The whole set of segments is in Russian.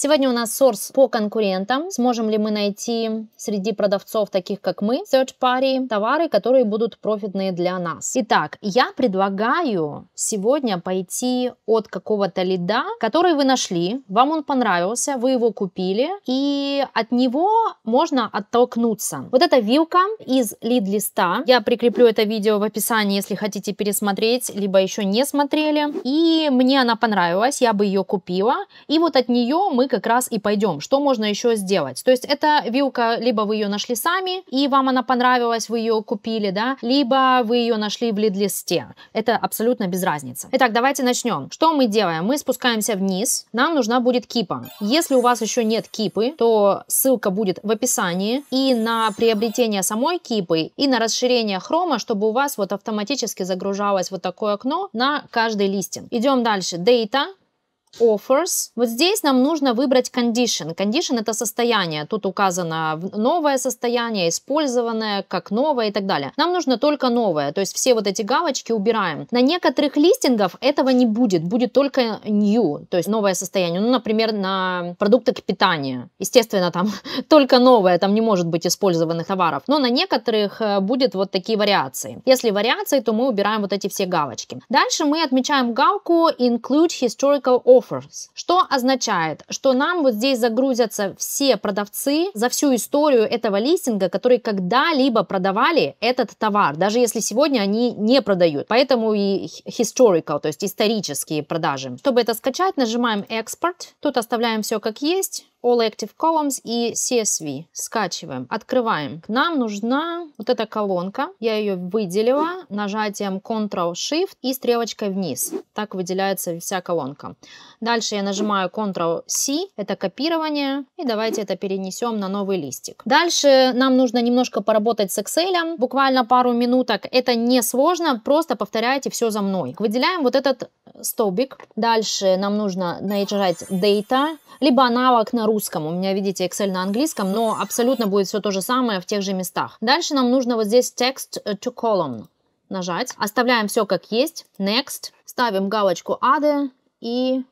Сегодня у нас сорс по конкурентам. Сможем ли мы найти среди продавцов, таких как мы, third party, товары, которые будут профитные для нас. Итак, я предлагаю сегодня пойти от какого-то лида, который вы нашли, вам он понравился, вы его купили, и от него можно оттолкнуться. Вот эта вилка из лид-листа. Я прикреплю это видео в описании, если хотите пересмотреть, либо еще не смотрели. И мне она понравилась, я бы ее купила. И вот от нее мы как раз и пойдем. Что можно еще сделать? То есть эта вилка, либо вы ее нашли сами, и вам она понравилась, вы ее купили, да, либо вы ее нашли в лид-листе. Это абсолютно без разницы. Итак, давайте начнем. Что мы делаем? Мы спускаемся вниз. Нам нужна будет кипа. Если у вас еще нет кипы, то ссылка будет в описании. И на приобретение самой кипы, и на расширение хрома, чтобы у вас вот автоматически загружалось вот такое окно на каждый листинг. Идем дальше. Data offers. Вот здесь нам нужно выбрать condition. Condition это состояние. Тут указано новое состояние, использованное, как новое и так далее. Нам нужно только новое. То есть все вот эти галочки убираем. На некоторых листингов этого не будет. Будет только new, то есть новое состояние. Ну, например, на продукты питания. Естественно, там только новое, там не может быть использованных товаров. Но на некоторых э, будет вот такие вариации. Если вариации, то мы убираем вот эти все галочки. Дальше мы отмечаем галку include historical offers offers, что означает, что нам вот здесь загрузятся все продавцы за всю историю этого листинга, которые когда-либо продавали этот товар, даже если сегодня они не продают. Поэтому и historical, то есть исторические продажи. Чтобы это скачать, нажимаем Export. Тут оставляем все как есть. All Active Columns и CSV. Скачиваем, открываем. Нам нужна вот эта колонка. Я ее выделила нажатием Ctrl-Shift и стрелочкой вниз. Так выделяется вся колонка. Дальше я нажимаю Ctrl-C, это копирование. И давайте это перенесем на новый листик. Дальше нам нужно немножко поработать с Excel. Буквально пару минуток. Это не сложно, просто повторяйте все за мной. Выделяем вот этот столбик. Дальше нам нужно нажать Data, либо аналог на русском. У меня, видите, Excel на английском, но абсолютно будет все то же самое в тех же местах. Дальше нам нужно вот здесь Text to Column нажать. Оставляем все как есть. Next. Ставим галочку Add и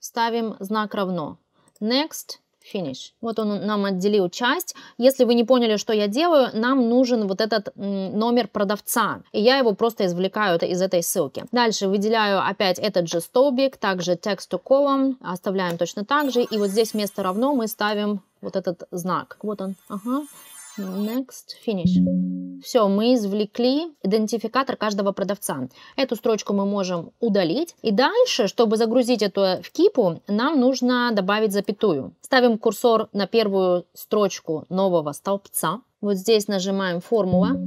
ставим знак равно. Next finish. Вот он нам отделил часть. Если вы не поняли, что я делаю, нам нужен вот этот номер продавца. И я его просто извлекаю из этой ссылки. Дальше выделяю опять этот же столбик, также text to column, оставляем точно так же. И вот здесь вместо равно мы ставим вот этот знак. Вот он. Ага. Next, finish. Все, мы извлекли идентификатор каждого продавца. Эту строчку мы можем удалить. И дальше, чтобы загрузить это в кипу, нам нужно добавить запятую. Ставим курсор на первую строчку нового столбца. Вот здесь нажимаем формула.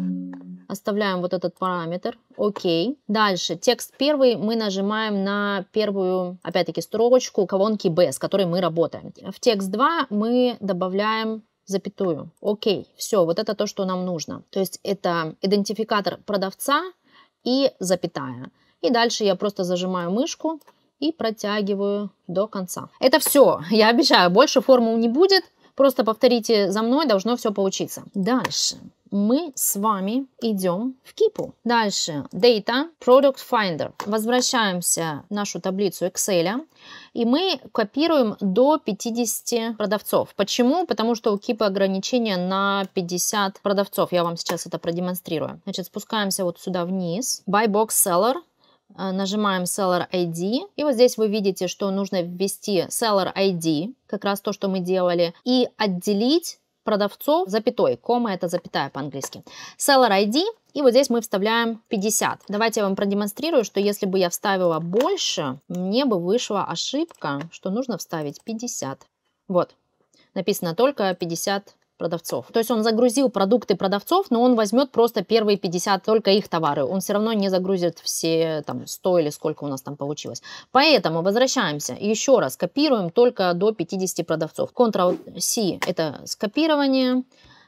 Оставляем вот этот параметр. Окей. Дальше, текст первый мы нажимаем на первую, опять-таки, строчку колонки B, с которой мы работаем. В текст 2 мы добавляем запятую. Окей, все, вот это то, что нам нужно. То есть это идентификатор продавца и запятая. И дальше я просто зажимаю мышку и протягиваю до конца. Это все. Я обещаю, больше формул не будет. Просто повторите за мной, должно все получиться. Дальше мы с вами идем в кипу. Дальше Data, Product Finder. Возвращаемся в нашу таблицу Excel и мы копируем до 50 продавцов. Почему? Потому что у кипа ограничение на 50 продавцов. Я вам сейчас это продемонстрирую. Значит, спускаемся вот сюда вниз. Buy Box Seller нажимаем Seller ID, и вот здесь вы видите, что нужно ввести Seller ID, как раз то, что мы делали, и отделить продавцов запятой. Кома это запятая по-английски. Seller ID. И вот здесь мы вставляем 50. Давайте я вам продемонстрирую, что если бы я вставила больше, мне бы вышла ошибка, что нужно вставить 50. Вот. Написано только 50 продавцов. То есть он загрузил продукты продавцов, но он возьмет просто первые 50, только их товары. Он все равно не загрузит все там 100 или сколько у нас там получилось. Поэтому возвращаемся. Еще раз копируем только до 50 продавцов. Ctrl-C это скопирование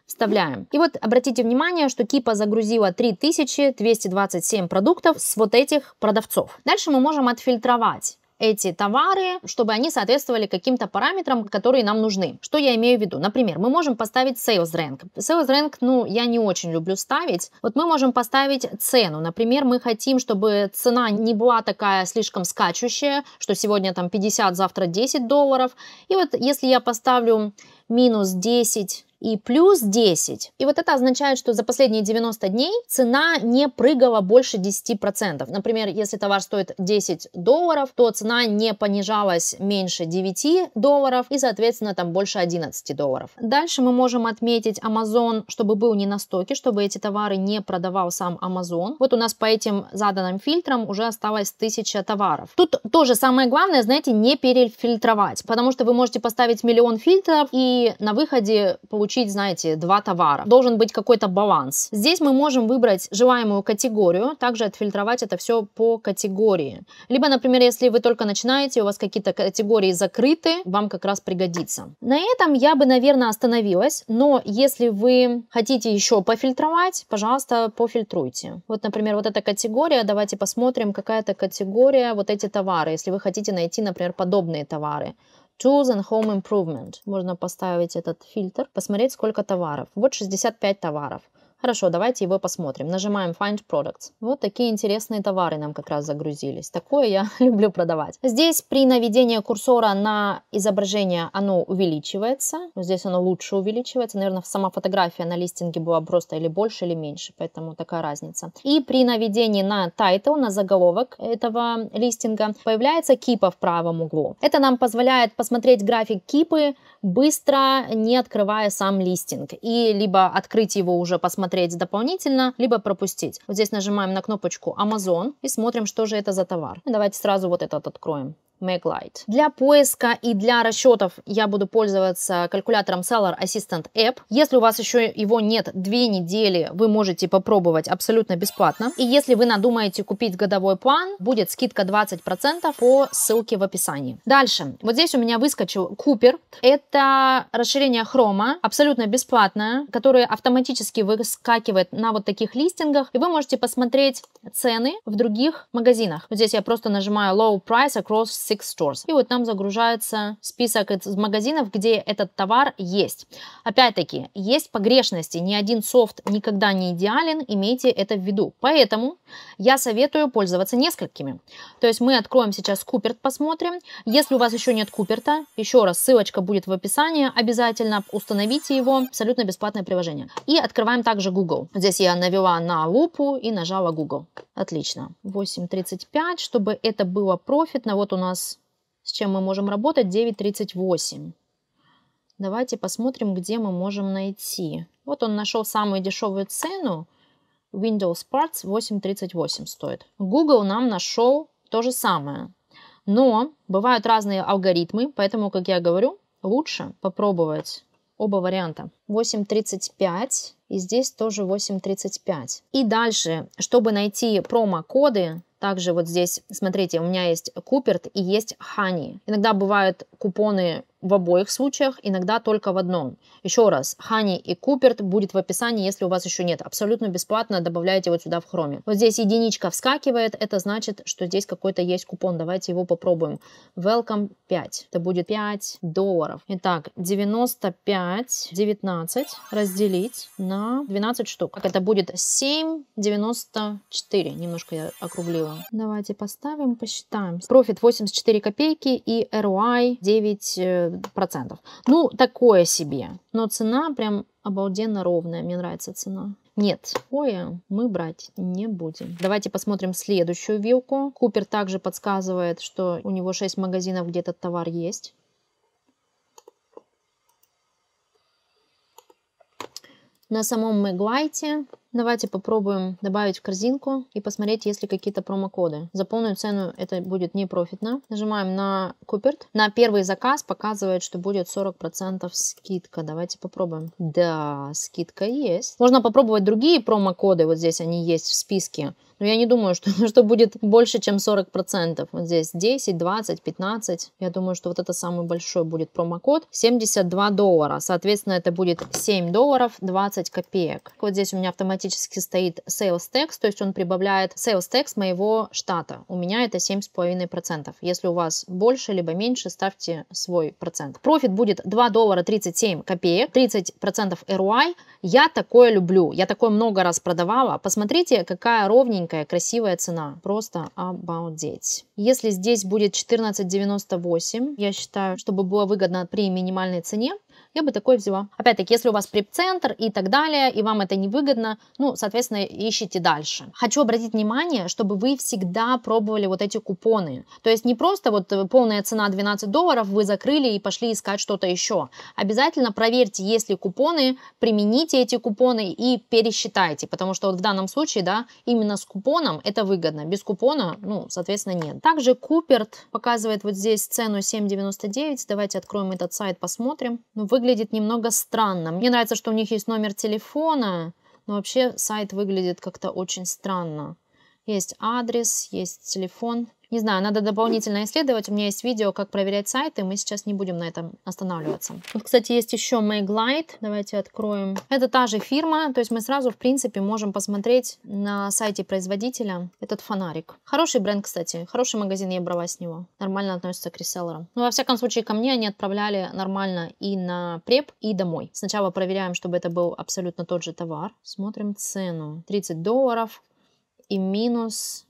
вставляем. И вот обратите внимание, что Кипа загрузила 3227 продуктов с вот этих продавцов. Дальше мы можем отфильтровать эти товары, чтобы они соответствовали каким-то параметрам, которые нам нужны. Что я имею в виду? Например, мы можем поставить sales rank. Sales rank, ну, я не очень люблю ставить. Вот мы можем поставить цену. Например, мы хотим, чтобы цена не была такая слишком скачущая, что сегодня там 50, завтра 10 долларов. И вот если я поставлю минус 10 и плюс 10. И вот это означает, что за последние 90 дней цена не прыгала больше 10%. Например, если товар стоит 10 долларов, то цена не понижалась меньше 9 долларов и, соответственно, там больше 11 долларов. Дальше мы можем отметить Amazon, чтобы был не на стоке, чтобы эти товары не продавал сам Amazon. Вот у нас по этим заданным фильтрам уже осталось 1000 товаров. Тут тоже самое главное, знаете, не перефильтровать, потому что вы можете поставить миллион фильтров и на выходе получить получить, знаете, два товара. Должен быть какой-то баланс. Здесь мы можем выбрать желаемую категорию, также отфильтровать это все по категории. Либо, например, если вы только начинаете, у вас какие-то категории закрыты, вам как раз пригодится. На этом я бы, наверное, остановилась, но если вы хотите еще пофильтровать, пожалуйста, пофильтруйте. Вот, например, вот эта категория, давайте посмотрим, какая-то категория, вот эти товары, если вы хотите найти, например, подобные товары. Tools and Home Improvement. Можно поставить этот фильтр, посмотреть, сколько товаров. Вот 65 товаров. Хорошо, давайте его посмотрим. Нажимаем Find Products. Вот такие интересные товары нам как раз загрузились. Такое я люблю продавать. Здесь при наведении курсора на изображение оно увеличивается. Здесь оно лучше увеличивается. Наверное, сама фотография на листинге была просто или больше, или меньше. Поэтому такая разница. И при наведении на title, на заголовок этого листинга, появляется кипа в правом углу. Это нам позволяет посмотреть график кипы быстро, не открывая сам листинг. И либо открыть его уже посмотреть дополнительно, либо пропустить. Вот здесь нажимаем на кнопочку Amazon и смотрим, что же это за товар. Давайте сразу вот этот откроем. Maglite. Для поиска и для расчетов я буду пользоваться калькулятором Seller Assistant App. Если у вас еще его нет две недели, вы можете попробовать абсолютно бесплатно. И если вы надумаете купить годовой план, будет скидка 20% по ссылке в описании. Дальше. Вот здесь у меня выскочил Cooper. Это расширение хрома, абсолютно бесплатное, которое автоматически выскакивает на вот таких листингах. И вы можете посмотреть цены в других магазинах. Вот здесь я просто нажимаю Low Price Across Six Stores. И вот нам загружается список из магазинов, где этот товар есть. Опять-таки, есть погрешности. Ни один софт никогда не идеален, имейте это в виду. Поэтому я советую пользоваться несколькими. То есть мы откроем сейчас Куперт, посмотрим. Если у вас еще нет Куперта, еще раз, ссылочка будет в описании. Обязательно установите его. Абсолютно бесплатное приложение. И открываем также Google. Здесь я навела на лупу и нажала Google. Отлично. 8.35, чтобы это было профитно. Вот у нас с чем мы можем работать 9.38. Давайте посмотрим, где мы можем найти. Вот он нашел самую дешевую цену. Windows Parts 8.38 стоит. Google нам нашел то же самое. Но бывают разные алгоритмы, поэтому, как я говорю, лучше попробовать оба варианта. 8.35 и здесь тоже 8.35. И дальше, чтобы найти промокоды, также вот здесь, смотрите, у меня есть Куперт и есть Honey. Иногда бывают купоны в обоих случаях, иногда только в одном. Еще раз, Honey и Куперт будет в описании, если у вас еще нет. Абсолютно бесплатно добавляете вот сюда в хроме. Вот здесь единичка вскакивает, это значит, что здесь какой-то есть купон. Давайте его попробуем. Welcome 5. Это будет 5 долларов. Итак, 95, 19 разделить на 12 штук. Как это будет 7,94. Немножко я округлила. Давайте поставим, посчитаем. Профит 84 копейки и ROI 9 процентов. Ну, такое себе. Но цена прям обалденно ровная. Мне нравится цена. Нет, ой, мы брать не будем. Давайте посмотрим следующую вилку. Купер также подсказывает, что у него 6 магазинов, где этот товар есть. На самом Меглайте Давайте попробуем добавить в корзинку и посмотреть, есть ли какие-то промокоды. За полную цену это будет не профитно. Нажимаем на Куперт. На первый заказ показывает, что будет 40% скидка. Давайте попробуем. Да, скидка есть. Можно попробовать другие промокоды. Вот здесь они есть в списке. Но я не думаю, что, что будет больше, чем 40%. Вот здесь 10, 20, 15. Я думаю, что вот это самый большой будет промокод. 72 доллара. Соответственно, это будет 7 долларов 20 копеек. Вот здесь у меня автоматически стоит sales tax, то есть он прибавляет sales tax моего штата. У меня это 7,5%. Если у вас больше либо меньше, ставьте свой процент. Профит будет 2 доллара 37 копеек, 30% ROI. Я такое люблю. Я такое много раз продавала. Посмотрите, какая ровненькая, красивая цена. Просто обалдеть. Если здесь будет 14,98, я считаю, чтобы было выгодно при минимальной цене, я бы такой взяла. Опять-таки, если у вас преп-центр и так далее, и вам это невыгодно, ну, соответственно, ищите дальше. Хочу обратить внимание, чтобы вы всегда пробовали вот эти купоны. То есть не просто вот полная цена 12 долларов, вы закрыли и пошли искать что-то еще. Обязательно проверьте, есть ли купоны, примените эти купоны и пересчитайте, потому что вот в данном случае, да, именно с купоном это выгодно, без купона, ну, соответственно, нет. Также Куперт показывает вот здесь цену 7,99, давайте откроем этот сайт, посмотрим. Ну, вы выглядит немного странно. Мне нравится, что у них есть номер телефона, но вообще сайт выглядит как-то очень странно. Есть адрес, есть телефон. Не знаю, надо дополнительно исследовать. У меня есть видео, как проверять сайты. Мы сейчас не будем на этом останавливаться. Вот, кстати, есть еще Maglite. Давайте откроем. Это та же фирма. То есть мы сразу, в принципе, можем посмотреть на сайте производителя этот фонарик. Хороший бренд, кстати. Хороший магазин, я брала с него. Нормально относится к реселлерам. Ну, во всяком случае, ко мне они отправляли нормально и на преп, и домой. Сначала проверяем, чтобы это был абсолютно тот же товар. Смотрим цену. 30 долларов и минус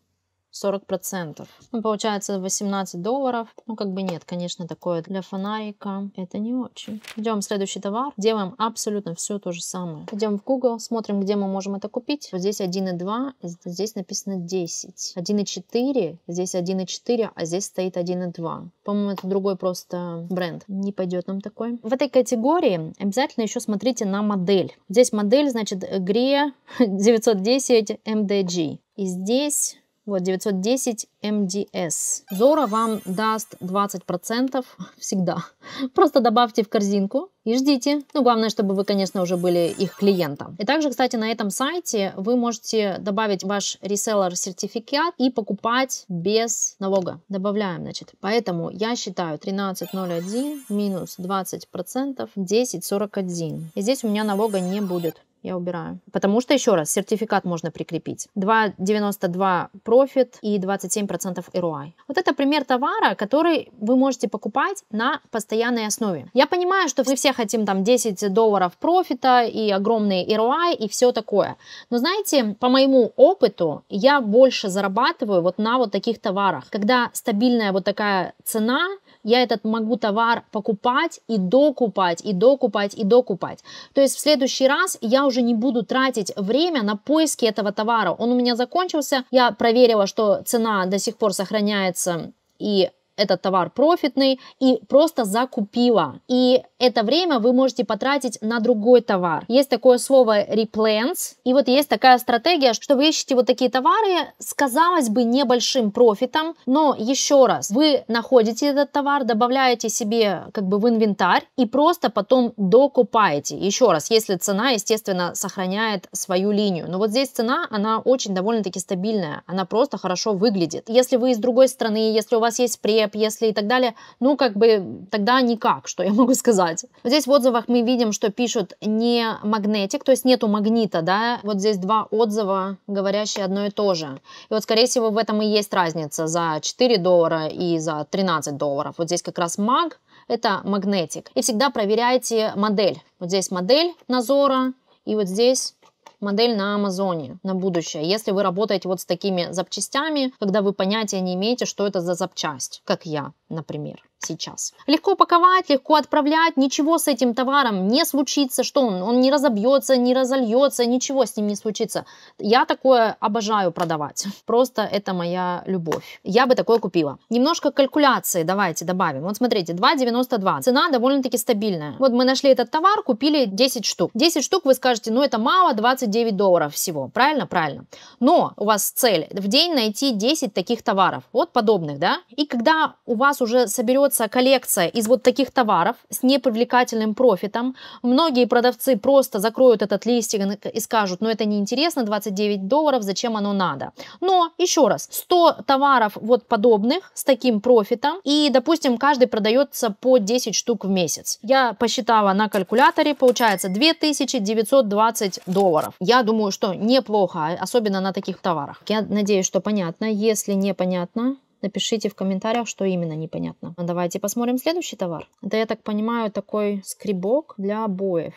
40%. Ну, получается 18 долларов. Ну, как бы нет, конечно, такое для фонарика. Это не очень. Идем в следующий товар. Делаем абсолютно все то же самое. Идем в Google, смотрим, где мы можем это купить. Вот здесь 1.2, здесь написано 10. 1.4, здесь 1.4, а здесь стоит 1.2. По-моему, это другой просто бренд. Не пойдет нам такой. В этой категории обязательно еще смотрите на модель. Здесь модель, значит, GRE 910 MDG. И здесь вот 910 МДС. Зора вам даст 20% всегда. Просто добавьте в корзинку и ждите. Ну, главное, чтобы вы, конечно, уже были их клиентом. И также, кстати, на этом сайте вы можете добавить ваш реселлер сертификат и покупать без налога. Добавляем, значит. Поэтому я считаю 13.01 минус 20% 10.41. И здесь у меня налога не будет я убираю. Потому что, еще раз, сертификат можно прикрепить. 2,92 профит и 27% ROI. Вот это пример товара, который вы можете покупать на постоянной основе. Я понимаю, что мы все хотим там 10 долларов профита и огромный ROI и все такое. Но знаете, по моему опыту, я больше зарабатываю вот на вот таких товарах. Когда стабильная вот такая цена, я этот могу товар покупать и докупать, и докупать, и докупать. То есть в следующий раз я уже не буду тратить время на поиски этого товара. Он у меня закончился, я проверила, что цена до сих пор сохраняется и этот товар профитный и просто закупила. И это время вы можете потратить на другой товар. Есть такое слово replens, и вот есть такая стратегия, что вы ищете вот такие товары с, казалось бы, небольшим профитом, но еще раз, вы находите этот товар, добавляете себе как бы в инвентарь и просто потом докупаете. Еще раз, если цена, естественно, сохраняет свою линию. Но вот здесь цена, она очень довольно-таки стабильная, она просто хорошо выглядит. Если вы из другой страны, если у вас есть преп, если и так далее, ну как бы тогда никак, что я могу сказать. Здесь в отзывах мы видим, что пишут не магнетик, то есть нету магнита, да, вот здесь два отзыва, говорящие одно и то же. И вот, скорее всего, в этом и есть разница за 4 доллара и за 13 долларов. Вот здесь как раз маг, это магнетик. И всегда проверяйте модель. Вот здесь модель Назора, и вот здесь модель на Амазоне на будущее. Если вы работаете вот с такими запчастями, когда вы понятия не имеете, что это за запчасть, как я, например сейчас. Легко паковать, легко отправлять, ничего с этим товаром не случится, что он, он не разобьется, не разольется, ничего с ним не случится. Я такое обожаю продавать, просто это моя любовь. Я бы такое купила. Немножко калькуляции давайте добавим. Вот смотрите, 2,92, цена довольно-таки стабильная. Вот мы нашли этот товар, купили 10 штук. 10 штук вы скажете, ну это мало, 29 долларов всего, правильно? Правильно. Но у вас цель в день найти 10 таких товаров, вот подобных, да? И когда у вас уже соберется продается коллекция из вот таких товаров с непривлекательным профитом, многие продавцы просто закроют этот листик и скажут, ну это неинтересно, 29 долларов, зачем оно надо. Но, еще раз, 100 товаров вот подобных с таким профитом, и, допустим, каждый продается по 10 штук в месяц. Я посчитала на калькуляторе, получается 2920 долларов. Я думаю, что неплохо, особенно на таких товарах. Я надеюсь, что понятно. Если непонятно, Напишите в комментариях, что именно непонятно. Давайте посмотрим следующий товар. Это, я так понимаю, такой скребок для обоев.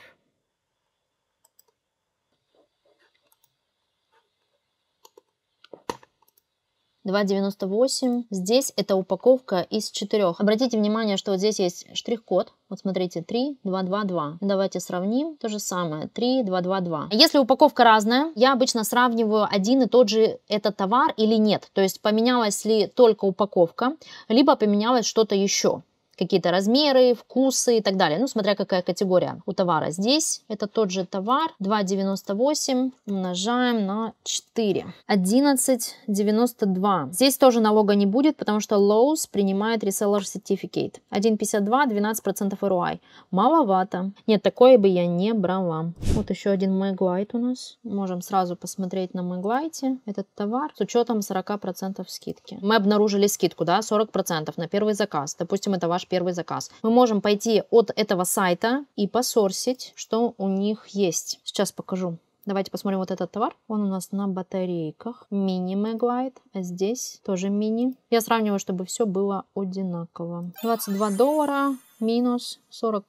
2,98. Здесь это упаковка из четырех. Обратите внимание, что вот здесь есть штрих-код. Вот смотрите, 3, 2, 2, 2. Давайте сравним. То же самое. 3, 2, 2, 2. Если упаковка разная, я обычно сравниваю один и тот же этот товар или нет. То есть поменялась ли только упаковка, либо поменялось что-то еще какие-то размеры, вкусы и так далее. Ну, смотря какая категория у товара. Здесь это тот же товар. 2,98 умножаем на 4. 11,92. Здесь тоже налога не будет, потому что Lowe's принимает Reseller Certificate. 1,52, 12% ROI. Маловато. Нет, такое бы я не брала. Вот еще один Maglite у нас. Можем сразу посмотреть на Maglite этот товар с учетом 40% скидки. Мы обнаружили скидку, да, 40% на первый заказ. Допустим, это ваш ваш первый заказ. Мы можем пойти от этого сайта и посорсить, что у них есть. Сейчас покажу. Давайте посмотрим вот этот товар. Он у нас на батарейках. Мини Мэглайт. А здесь тоже мини. Я сравниваю, чтобы все было одинаково. 22 доллара минус 40%,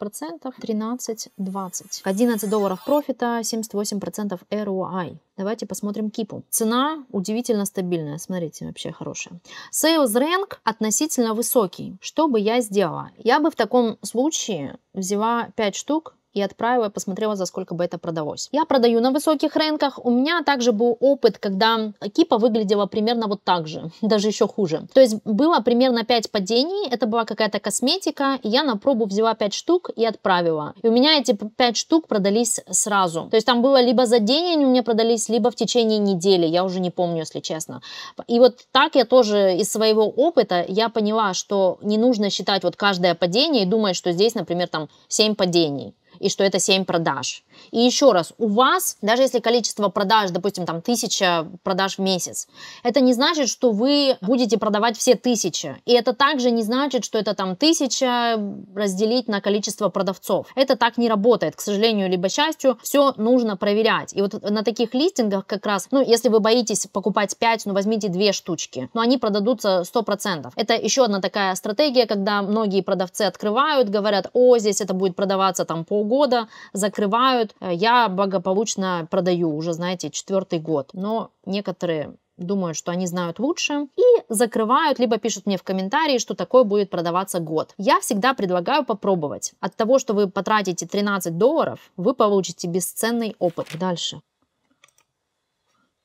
13,20. 11 долларов профита, 78% ROI. Давайте посмотрим кипу. Цена удивительно стабильная, смотрите, вообще хорошая. Sales rank относительно высокий. Что бы я сделала? Я бы в таком случае взяла 5 штук и отправила, посмотрела, за сколько бы это продалось. Я продаю на высоких рынках. У меня также был опыт, когда кипа выглядела примерно вот так же, даже еще хуже. То есть было примерно 5 падений, это была какая-то косметика, и я на пробу взяла 5 штук и отправила. И у меня эти 5 штук продались сразу. То есть там было либо за день они у меня продались, либо в течение недели, я уже не помню, если честно. И вот так я тоже из своего опыта я поняла, что не нужно считать вот каждое падение и думать, что здесь, например, там 7 падений и что это 7 продаж. И еще раз, у вас, даже если количество продаж, допустим, там тысяча продаж в месяц, это не значит, что вы будете продавать все тысячи. И это также не значит, что это там тысяча разделить на количество продавцов. Это так не работает, к сожалению, либо счастью. Все нужно проверять. И вот на таких листингах как раз, ну, если вы боитесь покупать 5, ну, возьмите две штучки. Но они продадутся 100%. Это еще одна такая стратегия, когда многие продавцы открывают, говорят, о, здесь это будет продаваться там полгода, закрывают, Э, я благополучно продаю уже, знаете, четвертый год. Но некоторые думают, что они знают лучше и закрывают, либо пишут мне в комментарии, что такое будет продаваться год. Я всегда предлагаю попробовать. От того, что вы потратите 13 долларов, вы получите бесценный опыт. Дальше.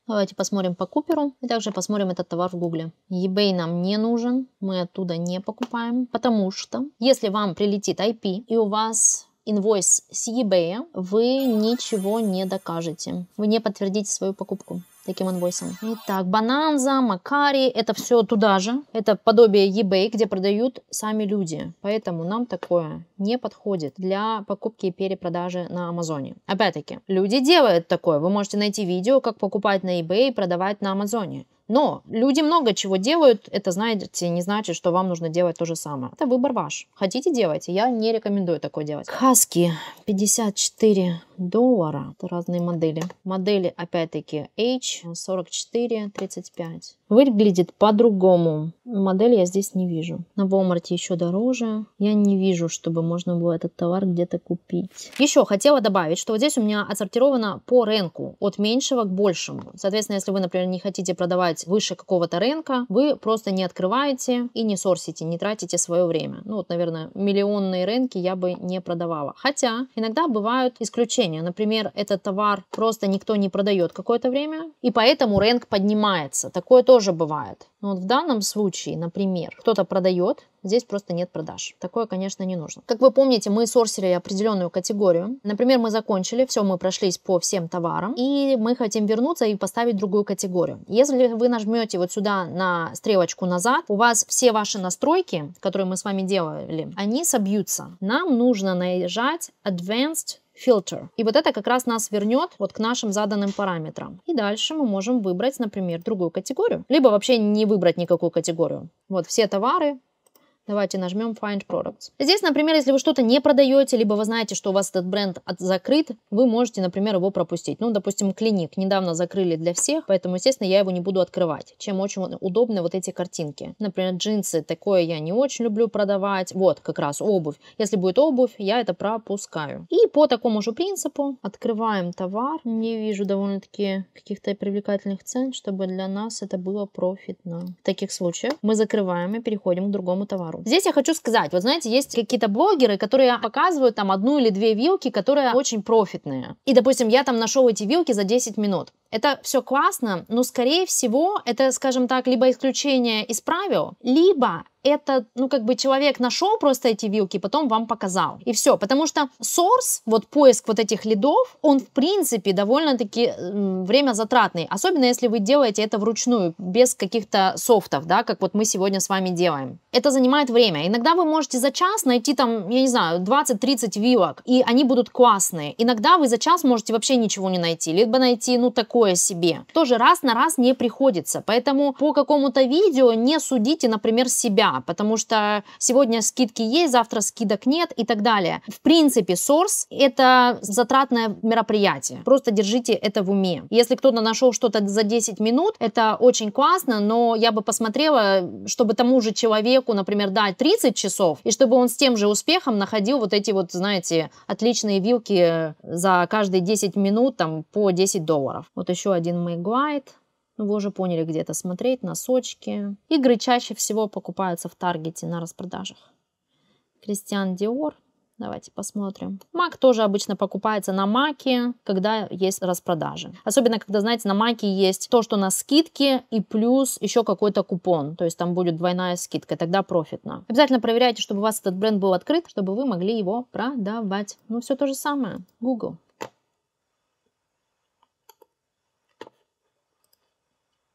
Давайте посмотрим по Куперу и также посмотрим этот товар в Гугле. eBay нам не нужен, мы оттуда не покупаем, потому что если вам прилетит IP и у вас инвойс с eBay, вы ничего не докажете. Вы не подтвердите свою покупку таким инвойсом. Итак, Бананза, Макари, это все туда же. Это подобие eBay, где продают сами люди. Поэтому нам такое не подходит для покупки и перепродажи на Амазоне. Опять-таки, люди делают такое. Вы можете найти видео, как покупать на eBay и продавать на Амазоне. Но люди много чего делают, это, знаете, не значит, что вам нужно делать то же самое. Это выбор ваш. Хотите, делайте. Я не рекомендую такое делать. Хаски 54 доллара. Это разные модели. Модели, опять-таки, H4435. Выглядит по-другому. Модель я здесь не вижу. На Walmart еще дороже. Я не вижу, чтобы можно было этот товар где-то купить. Еще хотела добавить, что вот здесь у меня отсортировано по рынку. От меньшего к большему. Соответственно, если вы, например, не хотите продавать выше какого-то рынка, вы просто не открываете и не сорсите, не тратите свое время. Ну вот, наверное, миллионные рынки я бы не продавала. Хотя иногда бывают исключения. Например, этот товар просто никто не продает какое-то время, и поэтому рынок поднимается. Такое тоже тоже бывает. Но вот в данном случае, например, кто-то продает, здесь просто нет продаж. Такое, конечно, не нужно. Как вы помните, мы сорсили определенную категорию. Например, мы закончили, все, мы прошлись по всем товарам, и мы хотим вернуться и поставить другую категорию. Если вы нажмете вот сюда на стрелочку назад, у вас все ваши настройки, которые мы с вами делали, они собьются. Нам нужно нажать Advanced filter. И вот это как раз нас вернет вот к нашим заданным параметрам. И дальше мы можем выбрать, например, другую категорию. Либо вообще не выбрать никакую категорию. Вот все товары, Давайте нажмем Find Products. Здесь, например, если вы что-то не продаете, либо вы знаете, что у вас этот бренд закрыт, вы можете, например, его пропустить. Ну, допустим, клиник недавно закрыли для всех, поэтому, естественно, я его не буду открывать. Чем очень удобны вот эти картинки. Например, джинсы, такое я не очень люблю продавать. Вот, как раз обувь. Если будет обувь, я это пропускаю. И по такому же принципу открываем товар. Не вижу довольно-таки каких-то привлекательных цен, чтобы для нас это было профитно. В таких случаях мы закрываем и переходим к другому товару Здесь я хочу сказать, вот знаете, есть какие-то блогеры, которые показывают там одну или две вилки, которые очень профитные. И, допустим, я там нашел эти вилки за 10 минут. Это все классно, но, скорее всего, это, скажем так, либо исключение из правил, либо это, ну, как бы человек нашел просто эти вилки, потом вам показал. И все. Потому что source, вот поиск вот этих лидов, он, в принципе, довольно-таки время затратный. Особенно, если вы делаете это вручную, без каких-то софтов, да, как вот мы сегодня с вами делаем. Это занимает время. Иногда вы можете за час найти там, я не знаю, 20-30 вилок, и они будут классные. Иногда вы за час можете вообще ничего не найти, либо найти, ну, такое себе. Тоже раз на раз не приходится. Поэтому по какому-то видео не судите, например, себя потому что сегодня скидки есть, завтра скидок нет и так далее. В принципе, source это затратное мероприятие. Просто держите это в уме. Если кто-то нашел что-то за 10 минут, это очень классно, но я бы посмотрела, чтобы тому же человеку, например, дать 30 часов, и чтобы он с тем же успехом находил вот эти вот, знаете, отличные вилки за каждые 10 минут там по 10 долларов. Вот еще один мой гайд. Ну, вы уже поняли, где это смотреть, носочки. Игры чаще всего покупаются в Таргете на распродажах. Кристиан Диор. Давайте посмотрим. Мак тоже обычно покупается на Маке, когда есть распродажи. Особенно, когда, знаете, на Маке есть то, что на скидке, и плюс еще какой-то купон. То есть там будет двойная скидка, тогда профитно. Обязательно проверяйте, чтобы у вас этот бренд был открыт, чтобы вы могли его продавать. Ну, все то же самое. Google.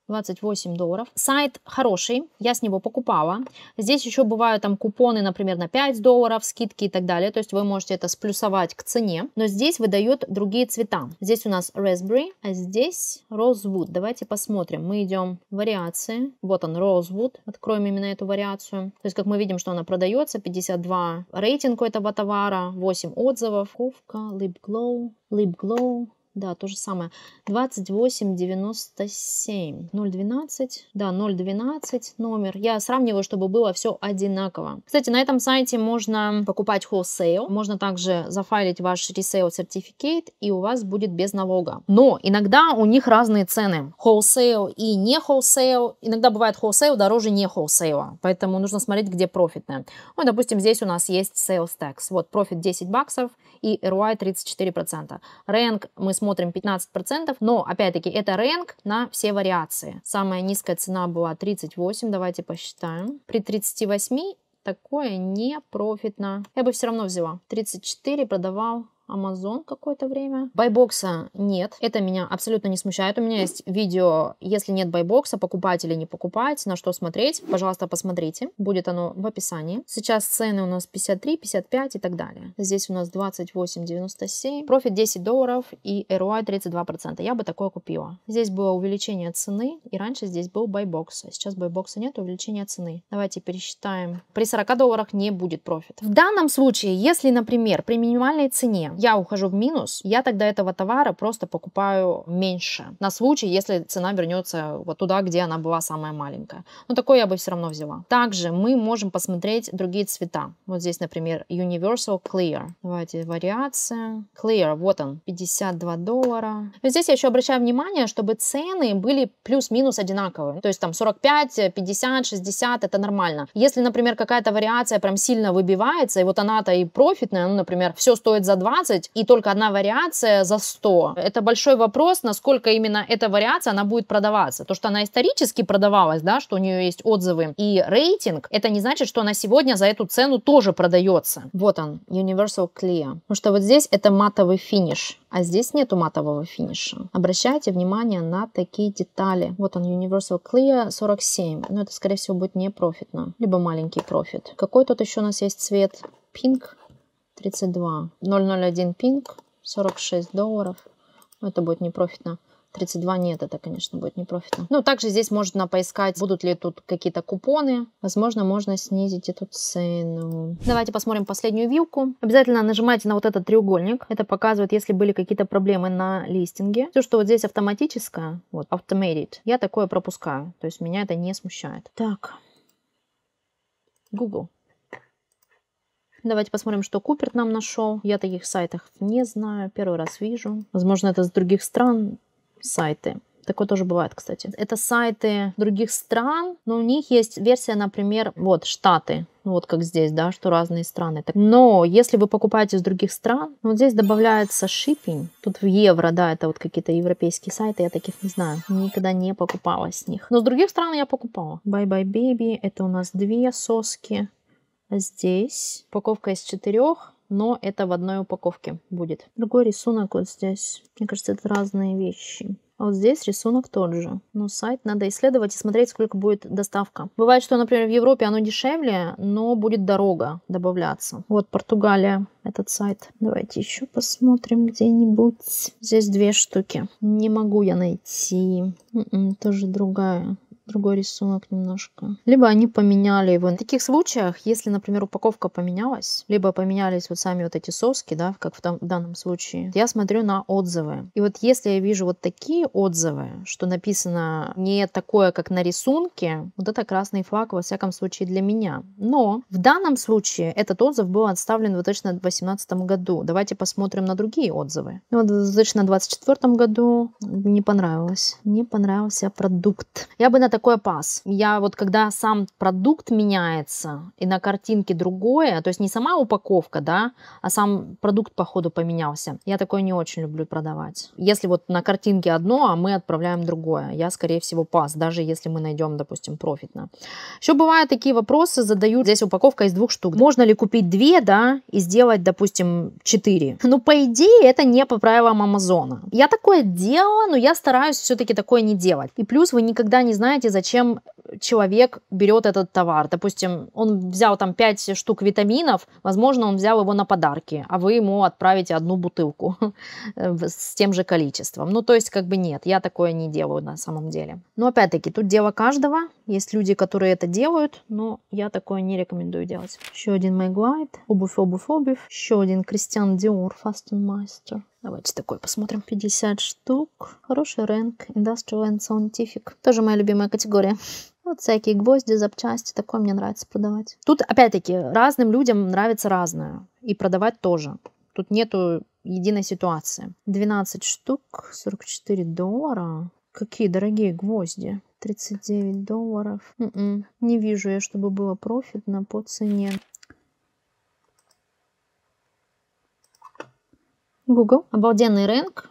28 долларов. Сайт хороший, я с него покупала. Здесь еще бывают там купоны, например, на 5 долларов, скидки и так далее. То есть вы можете это сплюсовать к цене. Но здесь выдает другие цвета. Здесь у нас Raspberry, а здесь Rosewood. Давайте посмотрим. Мы идем в вариации. Вот он, Rosewood. Откроем именно эту вариацию. То есть, как мы видим, что она продается. 52 рейтинг у этого товара, 8 отзывов. Ковка, Lip Glow, Lip Glow, да, то же самое. 2897. 012. Да, 012 номер. Я сравниваю, чтобы было все одинаково. Кстати, на этом сайте можно покупать wholesale. Можно также зафайлить ваш resale certificate, и у вас будет без налога. Но иногда у них разные цены. Wholesale и не wholesale. Иногда бывает wholesale дороже не wholesale. Поэтому нужно смотреть, где профитное. Ну, допустим, здесь у нас есть sales tax. Вот, профит 10 баксов и ROI 34%. Рэнк мы смотрим смотрим 15%, но опять-таки это рэнк на все вариации. Самая низкая цена была 38, давайте посчитаем. При 38 такое не профитно. Я бы все равно взяла. 34 продавал Amazon какое-то время. Buy box а нет. Это меня абсолютно не смущает. У меня есть видео, если нет buy box а, покупать или не покупать, на что смотреть. Пожалуйста, посмотрите. Будет оно в описании. Сейчас цены у нас 53, 55 и так далее. Здесь у нас 28,97. Профит 10 долларов и ROI 32%. Я бы такое купила. Здесь было увеличение цены, и раньше здесь был buy box. А сейчас buy box а нет, увеличение цены. Давайте пересчитаем. При 40 долларах не будет профит. В данном случае, если, например, при минимальной цене я ухожу в минус, я тогда этого товара просто покупаю меньше. На случай, если цена вернется вот туда, где она была самая маленькая. Но такое я бы все равно взяла. Также мы можем посмотреть другие цвета. Вот здесь, например, Universal Clear. Давайте вариация. Clear, вот он, 52 доллара. Но здесь я еще обращаю внимание, чтобы цены были плюс-минус одинаковые. То есть там 45, 50, 60, это нормально. Если, например, какая-то вариация прям сильно выбивается, и вот она-то и профитная, ну, например, все стоит за 20, 120 и только одна вариация за 100. Это большой вопрос, насколько именно эта вариация, она будет продаваться. То, что она исторически продавалась, да, что у нее есть отзывы и рейтинг, это не значит, что она сегодня за эту цену тоже продается. Вот он, Universal Clear. Потому что вот здесь это матовый финиш а здесь нету матового финиша. Обращайте внимание на такие детали. Вот он, Universal Clear 47. Но это, скорее всего, будет не профитно, либо маленький профит. Какой тут еще у нас есть цвет? Pink 32. 001 Pink 46 долларов. Это будет не профитно. 32 нет, это, конечно, будет непрофитно. Ну, также здесь можно поискать, будут ли тут какие-то купоны. Возможно, можно снизить эту цену. Давайте посмотрим последнюю вилку. Обязательно нажимайте на вот этот треугольник. Это показывает, если были какие-то проблемы на листинге. Все, что вот здесь автоматическое, вот, automated, я такое пропускаю. То есть меня это не смущает. Так, Google. Давайте посмотрим, что Куперт нам нашел. Я таких сайтах не знаю, первый раз вижу. Возможно, это с других стран сайты. Такое тоже бывает, кстати. Это сайты других стран, но у них есть версия, например, вот, Штаты, вот как здесь, да, что разные страны. Но если вы покупаете из других стран, вот здесь добавляется shipping, тут в евро, да, это вот какие-то европейские сайты, я таких не знаю, никогда не покупала с них. Но с других стран я покупала. Bye Bye Baby, это у нас две соски. Здесь упаковка из четырех, но это в одной упаковке будет. Другой рисунок вот здесь. Мне кажется, это разные вещи. А вот здесь рисунок тот же. Но сайт надо исследовать и смотреть, сколько будет доставка. Бывает, что, например, в Европе оно дешевле, но будет дорого добавляться. Вот Португалия, этот сайт. Давайте еще посмотрим где-нибудь. Здесь две штуки. Не могу я найти. М-м, тоже другая другой рисунок немножко. Либо они поменяли его. В таких случаях, если, например, упаковка поменялась, либо поменялись вот сами вот эти соски, да, как в, там, в данном случае, я смотрю на отзывы. И вот если я вижу вот такие отзывы, что написано не такое, как на рисунке, вот это красный флаг, во всяком случае, для меня. Но в данном случае этот отзыв был отставлен в 2018 году. Давайте посмотрим на другие отзывы. Вот в 2024 году не понравилось. Не понравился продукт. Я бы на такой пас. Я вот когда сам продукт меняется, и на картинке другое, то есть не сама упаковка, да, а сам продукт по ходу поменялся, я такое не очень люблю продавать. Если вот на картинке одно, а мы отправляем другое, я, скорее всего, пас, даже если мы найдем, допустим, профитно. Еще бывают такие вопросы, задают, здесь упаковка из двух штук. Можно ли купить две, да, и сделать, допустим, четыре? Ну, по идее, это не по правилам Амазона. Я такое делала, но я стараюсь все-таки такое не делать. И плюс вы никогда не знаете, понимаете, зачем человек берет этот товар. Допустим, он взял там 5 штук витаминов, возможно, он взял его на подарки, а вы ему отправите одну бутылку с тем же количеством. Ну, то есть, как бы нет, я такое не делаю на самом деле. Но опять-таки, тут дело каждого. Есть люди, которые это делают, но я такое не рекомендую делать. Еще один Maglite, обувь, обувь, обувь. Еще один Christian Dior Fastenmeister. Давайте такой посмотрим. 50 штук. Хороший рэнк. Industrial and Scientific. Тоже моя любимая категория. Вот всякие гвозди, запчасти. Такое мне нравится продавать. Тут, опять-таки, разным людям нравится разное. И продавать тоже. Тут нету единой ситуации. 12 штук, 44 доллара. Какие дорогие гвозди. 39 долларов. М-м. Не вижу я, чтобы было профитно по цене. Google. Обалденный рынок.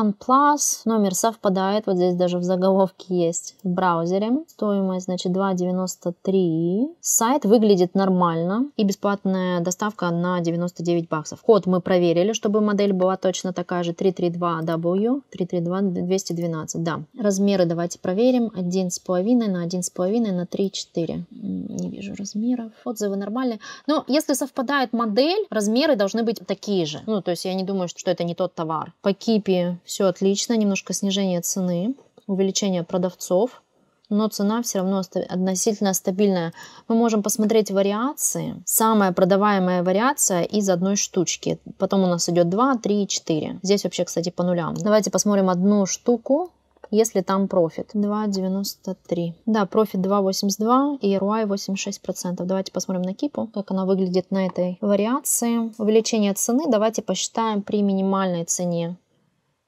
CanPlus, номер совпадает, вот здесь даже в заголовке есть в браузере. Стоимость, значит, 2,93. Сайт выглядит нормально и бесплатная доставка на 99 баксов. Код мы проверили, чтобы модель была точно такая же, 332W, 332-212, да. Размеры давайте проверим, 1,5 на 1,5 на 3,4. Не вижу размеров. Отзывы нормальные. Но если совпадает модель, размеры должны быть такие же. Ну, то есть я не думаю, что это не тот товар. По кипе все отлично, немножко снижение цены, увеличение продавцов, но цена все равно относительно стабильная. Мы можем посмотреть вариации. Самая продаваемая вариация из одной штучки. Потом у нас идет 2, 3, 4. Здесь вообще, кстати, по нулям. Давайте посмотрим одну штуку, если там профит. 2,93. Да, профит 2,82 и ROI 86%. Давайте посмотрим на кипу, как она выглядит на этой вариации. Увеличение цены давайте посчитаем при минимальной цене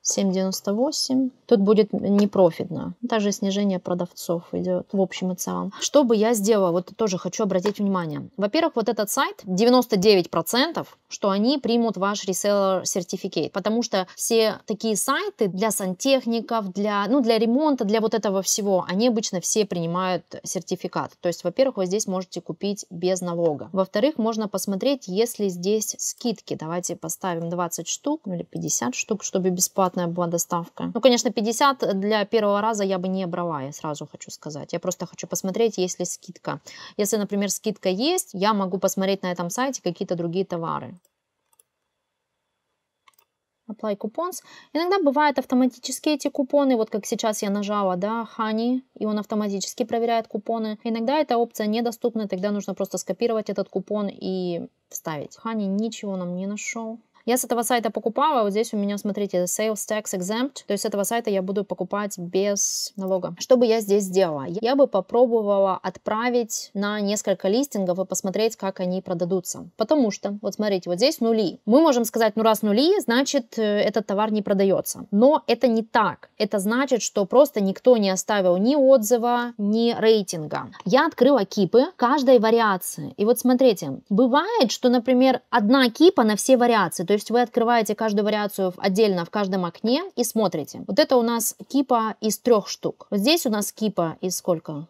7,98. Тут будет непрофитно. Также снижение продавцов идет в общем и целом. Что бы я сделала? Вот тоже хочу обратить внимание. Во-первых, вот этот сайт 99%, что они примут ваш reseller сертификат, потому что все такие сайты для сантехников, для, ну, для ремонта, для вот этого всего, они обычно все принимают сертификат. То есть, во-первых, вы здесь можете купить без налога. Во-вторых, можно посмотреть, если здесь скидки. Давайте поставим 20 штук или 50 штук, чтобы бесплатно бесплатная была доставка. Ну, конечно, 50 для первого раза я бы не брала, я сразу хочу сказать. Я просто хочу посмотреть, есть ли скидка. Если, например, скидка есть, я могу посмотреть на этом сайте какие-то другие товары. Apply coupons. Иногда бывают автоматически эти купоны, вот как сейчас я нажала, да, Honey, и он автоматически проверяет купоны. Иногда эта опция недоступна, тогда нужно просто скопировать этот купон и вставить. Honey ничего нам не нашел. Я с этого сайта покупала, вот здесь у меня, смотрите, Sales Tax Exempt, то есть с этого сайта я буду покупать без налога. Что бы я здесь сделала? Я бы попробовала отправить на несколько листингов и посмотреть, как они продадутся. Потому что, вот смотрите, вот здесь нули. Мы можем сказать, ну раз нули, значит э, этот товар не продается. Но это не так. Это значит, что просто никто не оставил ни отзыва, ни рейтинга. Я открыла кипы каждой вариации. И вот смотрите, бывает, что, например, одна кипа на все вариации. То есть вы открываете каждую вариацию отдельно в каждом окне и смотрите. Вот это у нас кипа из трех штук. Вот здесь у нас кипа из сколько?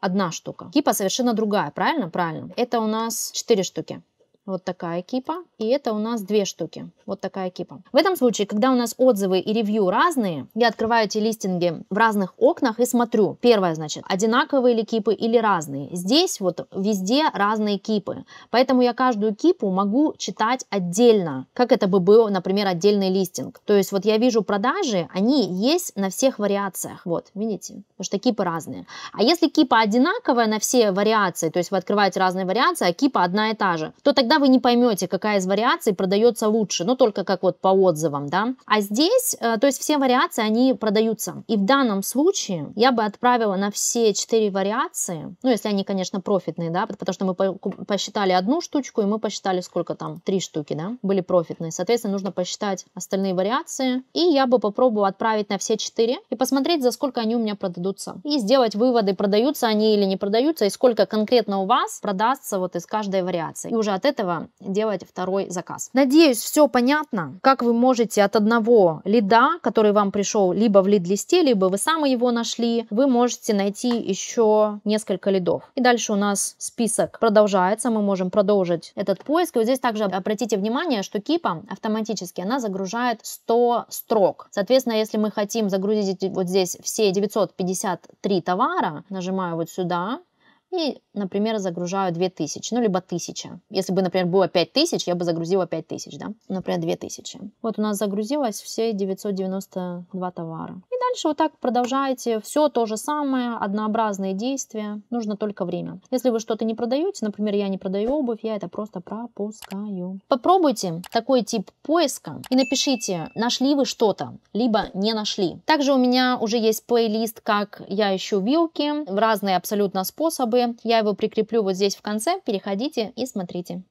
Одна штука. Кипа совершенно другая, правильно? Правильно. Это у нас четыре штуки. Вот такая кипа. И это у нас две штуки. Вот такая кипа. В этом случае, когда у нас отзывы и ревью разные, я открываю эти листинги в разных окнах и смотрю. Первое, значит, одинаковые ли кипы или разные. Здесь вот везде разные кипы. Поэтому я каждую кипу могу читать отдельно, как это бы был, например, отдельный листинг. То есть вот я вижу продажи, они есть на всех вариациях. Вот, видите? Потому что кипы разные. А если кипа одинаковая на все вариации, то есть вы открываете разные вариации, а кипа одна и та же, то тогда вы не поймете, какая из вариаций продается лучше, ну только как вот по отзывам, да. А здесь, э, то есть все вариации, они продаются. И в данном случае я бы отправила на все четыре вариации, ну если они, конечно, профитные, да, потому что мы посчитали одну штучку, и мы посчитали сколько там, три штуки, да, были профитные. Соответственно, нужно посчитать остальные вариации. И я бы попробовала отправить на все четыре и посмотреть, за сколько они у меня продадутся. И сделать выводы, продаются они или не продаются, и сколько конкретно у вас продастся вот из каждой вариации. И уже от этого этого делать второй заказ. Надеюсь, все понятно, как вы можете от одного лида, который вам пришел либо в лид-листе, либо вы сами его нашли, вы можете найти еще несколько лидов. И дальше у нас список продолжается, мы можем продолжить этот поиск. И вот здесь также обратите внимание, что Кипа автоматически она загружает 100 строк. Соответственно, если мы хотим загрузить вот здесь все 953 товара, нажимаю вот сюда, и, например, загружаю 2000, ну, либо 1000. Если бы, например, было 5000, я бы загрузила 5000, да, например, 2000. Вот у нас загрузилось все 992 товара. И дальше вот так продолжаете все то же самое, однообразные действия, нужно только время. Если вы что-то не продаете, например, я не продаю обувь, я это просто пропускаю. Попробуйте такой тип поиска и напишите, нашли вы что-то, либо не нашли. Также у меня уже есть плейлист, как я ищу вилки в разные абсолютно способы, я его прикреплю вот здесь в конце, переходите и смотрите.